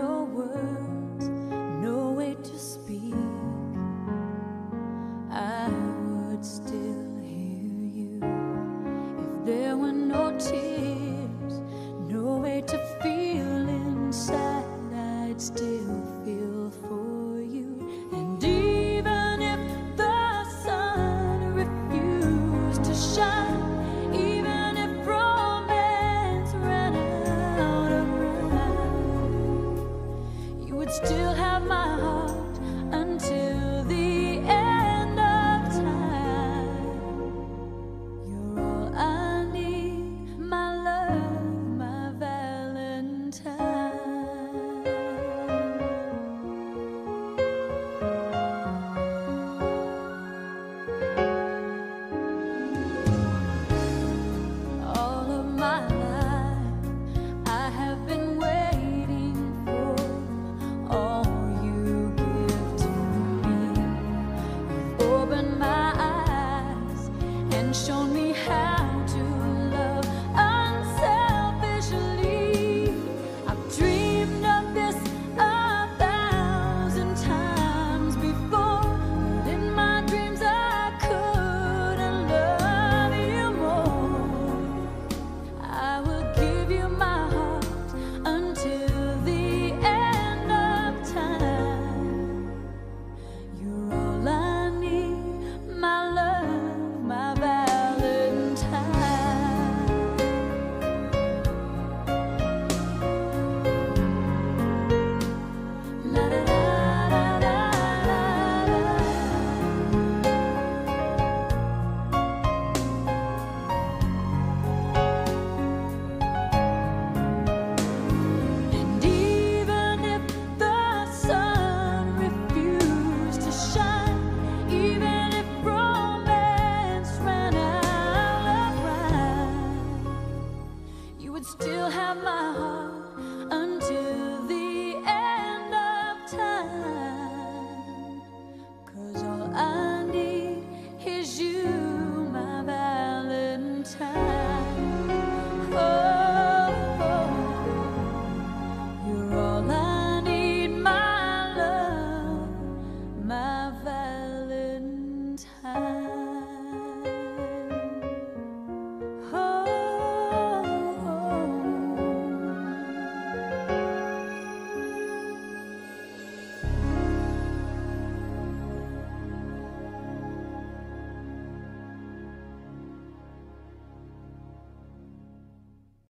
no words, sur shown me how